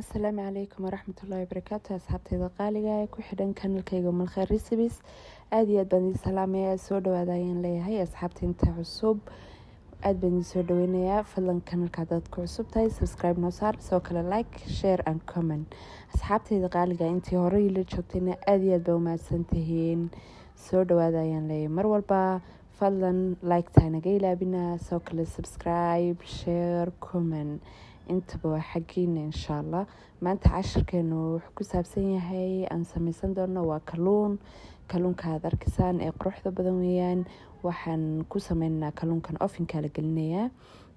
asalaamu calaykum waraxmatullahi wabarakaatu asxaabteyda qaaliga ee ku xidhan kanalkayga malkheer recibes aada iyo aad baan idin salaamaya. Soo dhawaada ayaan leeyahay. Asxaabta inta cusub aada baan idin soo dhaweynayaa. Fadlan kanalka hadaad ku cusub tahay subscribe noo saar sidoo kale like share and comment. Asxaabteyda qaaliga intii hore ila joogtayna aada iyo aad baa umahadsan tihiin soo dhawaada ayaan leeyahay. Mar walba fadlan like-taa naga ilaabina sidoo kale subscribe share comment. Intaba waa xaggiina insha allah maanta cashirkeenu wuxuu ku saabsan yahay aan sameysan doono waa kaluun kaluunka aad ee quruxda badan weeyaan. Waxaan ku sameynaynaa kaluunkan ofinkaa la gelinayaa.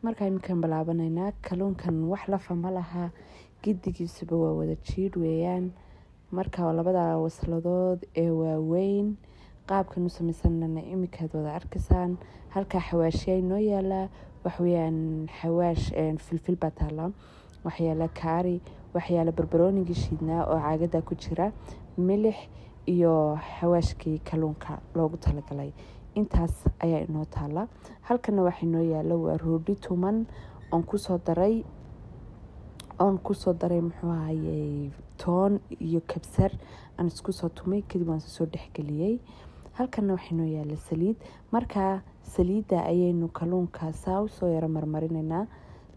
Markaa iminkaan bilaabanaynaa kaluunkan wax lafa ma laha. Gidigiisuba waa wada jiidh weeyaan. Marka labada wasladood ee waaweyn qaabkan u sameysanana iminkaad wada arkisaan. Halkaa xawaashiyaa inoo yaalaa waxweyaan xawaash filfil baa taala. Waxyaala kaari waxyaala barbaroonigii shiidnaa oo caagada ku jira. Milix iyo xawaashkii kaluunka loogu talagalay. Intaas ayaa inoo taala. Halkana waxa inoo yaalla waa roodhi tuman oon ku soo daray oon ku soo daray muxuu ahayey toon iyo kabsar. Aan isku soo tumay kadib waan soo dhexgeliyey halkana waxaa inoo yaalla saliid. Markaa saliidda ayaynu kaluunka saa u soo yaro marmarinaynaa.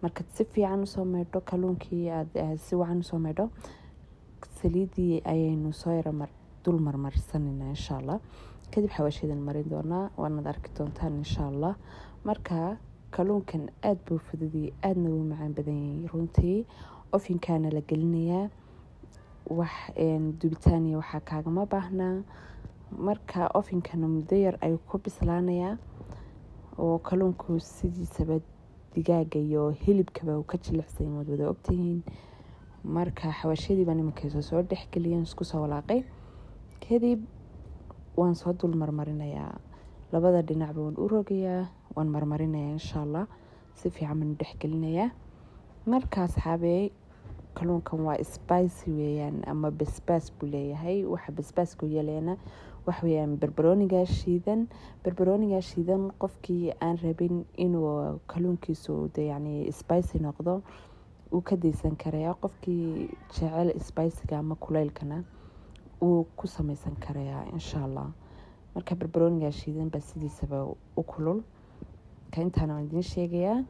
Markaad si fiican u soo maydho kaluunkii aada si wacan u soo maydho saliiddii ayaynu soo yaro dul marmarsanaynaa insha allah kadib xawaashadan marin doonaa waanaad arki doontaan insha allah marka kaluunkan aada buu fududiyey aadana wuu macaan badan yahay runtii. Ofinkaana la gelinayaa. Wax dubitaaniya waxaa kaagama baahnaa marka ofinkana muddo yar ayuu ku bislaanayaa oo kaluunku sidiisaba digaaga iyo hilibkaba uu ka jilicsan waad wada ogtihiin. Marka xawaashyadii baan iminkaysoo soo dhexgeliyeen isku soo walaaqay. Kadib waan soo dul marmarinayaa. Labada dhinacba waan u rogayaa waan marmarinayaa insha allah si fiican baan u dhexgelinayaa marka asxaabey kaluunkan waa spicy weeyaan ama basbaas buu leeyahay. Waxa basbaaska u yeelayana waxweyaan barbaroonigaa shiidan. Barbaroonigaa shiidan qofkii aan rabin inuu kaluunkiisu yani spicy noqdo uu ka daysan karaya qofkii jecel spiciga ama kuleylkana uu ku sameysan karayaa insha allah marka barbaroonigaa shiidan baa sidiisaba u kulul. Ka intaana waan idiin sheegayaa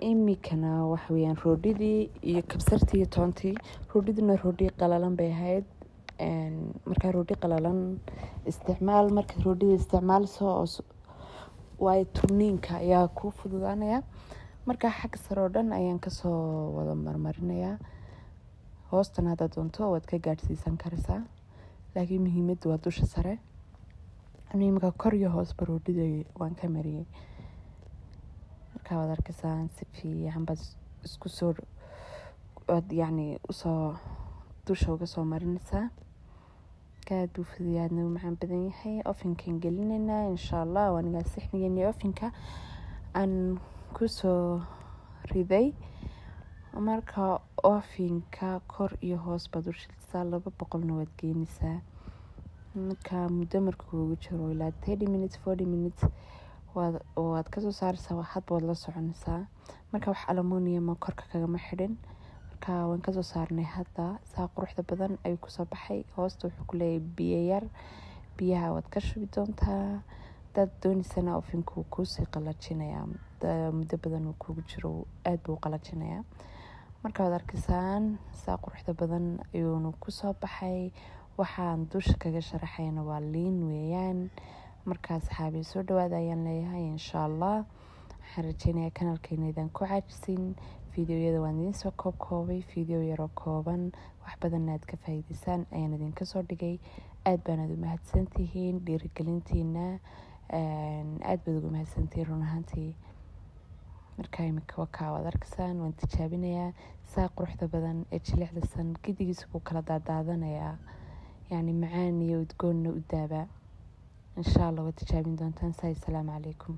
imikana waxaweyaan roodhidii iyo kabsartii iyo toontii roodhiduna roodhi qalalan bay ahayd markaa roodhi qalalan isticmaal markaad roodhida isticmaalso waayo turniinka ayaa kuu fududaanaya. Markaa xagga sare oo dhan ayaan ka soo wada marmarinayaa hoostan haddaad doonto waad ka gaadhsiisan karaysaa. Laakiin muhiimadda waa dusha sare. Imika kor iyo hoosba roodhida waan ka mariyey markaa waad arkaysaan si fiican baad isku soo waad yacni u soo dusha uga soo marinaysaa aad buu fuduya aadna u macaan badan yahay. Ofinkan gelinaynaa insha allah anigaa sixnigeeni ofinka. Aan ku soo riday. Marka ofinka kor iyo hoos baad u shilsaa laba boqolna waad geenaysaa marka muddo marka kuugu jiro ilaa thirty minutes forty minutes waad ka soo saaraysaa hadba waad la soconaysaa. Marka wax alamoniama korka kagama xidhin marka waan ka soo saarnay hadda saa quruxda badan ayuu ku soo baxay. Hoosta wuxuu kuleeyahay biyo yar biyaha waad ka shubi doontaa. Hadaad dooneysana ofinku kuusii qalajinayaa muddo badan uu kugu jiro aada buu qalajinayaa marka waad arkaysaan saa quruxda badan ayuunu ku soo baxay. Waxaan dusha kaga sharaxayna waa liin weeyaan. Markaa asxaabi soo dhawaada ayaan leeyahay insha allah waxaan rajeynayaa kanalkeena idaan ku caajisin fideoyada waan idiin soo koob koobay fideo yaroo kooban wax badanna aad ka faa'iidaysaan ayaan idinka soo dhigay. Aada baanaad u mahadsantihiin dhiirigelintiina aada baad ugu mahadsantihiin run ahaantii. Markaa imika wakaa waad waan tijaabinayaa saa quruxda badan ee jilicdasan gidigiisa ku kala daadaadanayaa yacni macaan iyo udgoonna u daaba insha allah waad tijaabin doontaan. Saa asalaamu calaykum